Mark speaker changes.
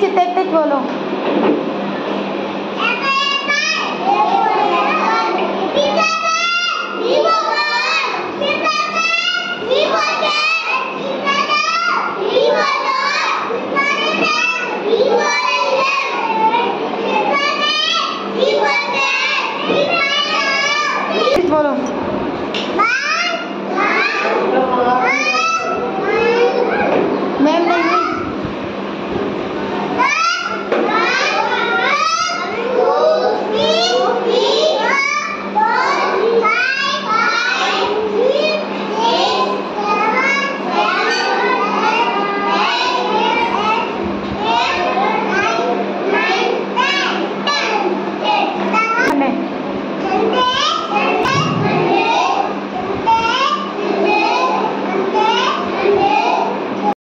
Speaker 1: चितेट बोलो। बोलो बोलो।